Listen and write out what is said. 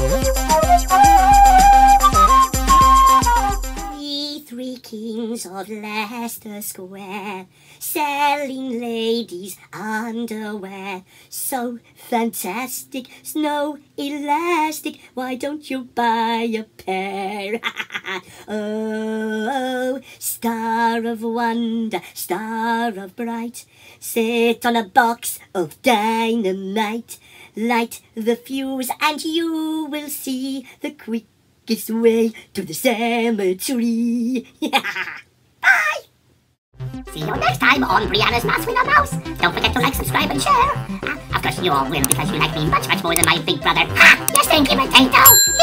We three kings of Leicester Square selling ladies' underwear. So fantastic, snow elastic. Why don't you buy a pair? oh, star of wonder, star of bright, sit on a box of dynamite. Light the fuse and you will see the quickest way to the cemetery. Bye! See you next time on Brie-Anna's Maths with a Mouse. Don't forget to like, subscribe, and share. Uh, of course, you all will because you like me much, much more than my big brother. Ha! Yes, thank you stinky potato!